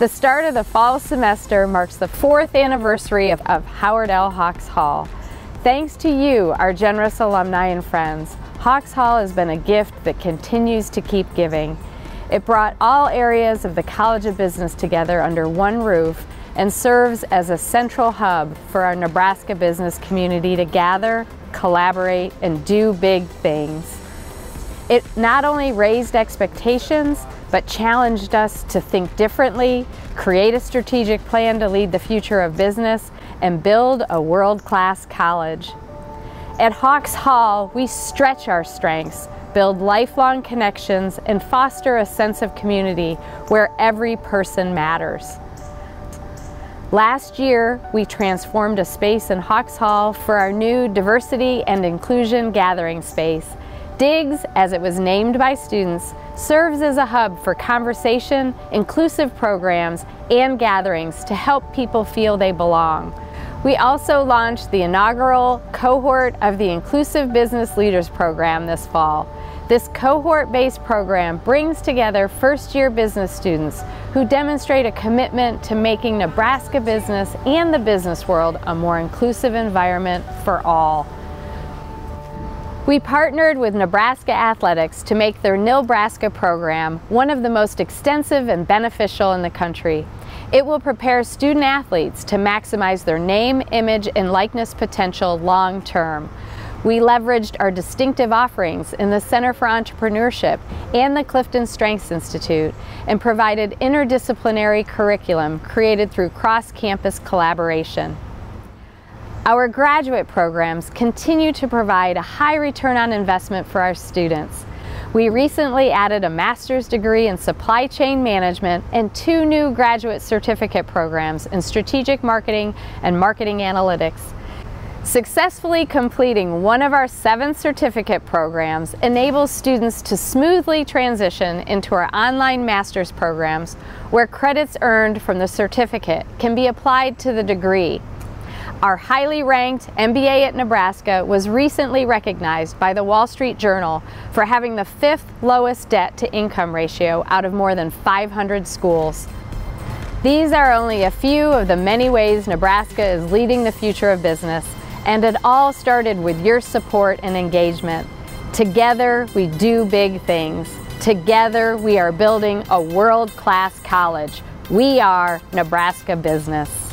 The start of the fall semester marks the fourth anniversary of, of Howard L. Hawks Hall. Thanks to you, our generous alumni and friends, Hawks Hall has been a gift that continues to keep giving. It brought all areas of the College of Business together under one roof and serves as a central hub for our Nebraska business community to gather, collaborate, and do big things. It not only raised expectations, but challenged us to think differently, create a strategic plan to lead the future of business, and build a world-class college. At Hawks Hall, we stretch our strengths, build lifelong connections, and foster a sense of community where every person matters. Last year, we transformed a space in Hawks Hall for our new Diversity and Inclusion Gathering Space. DIGS, as it was named by students, serves as a hub for conversation, inclusive programs, and gatherings to help people feel they belong. We also launched the inaugural cohort of the Inclusive Business Leaders Program this fall. This cohort-based program brings together first-year business students who demonstrate a commitment to making Nebraska business and the business world a more inclusive environment for all. We partnered with Nebraska Athletics to make their Nebraska program one of the most extensive and beneficial in the country. It will prepare student athletes to maximize their name, image, and likeness potential long term. We leveraged our distinctive offerings in the Center for Entrepreneurship and the Clifton Strengths Institute and provided interdisciplinary curriculum created through cross-campus collaboration. Our graduate programs continue to provide a high return on investment for our students. We recently added a master's degree in supply chain management and two new graduate certificate programs in strategic marketing and marketing analytics. Successfully completing one of our seven certificate programs enables students to smoothly transition into our online master's programs where credits earned from the certificate can be applied to the degree our highly ranked MBA at Nebraska was recently recognized by the Wall Street Journal for having the fifth lowest debt to income ratio out of more than 500 schools. These are only a few of the many ways Nebraska is leading the future of business, and it all started with your support and engagement. Together, we do big things. Together, we are building a world-class college. We are Nebraska Business.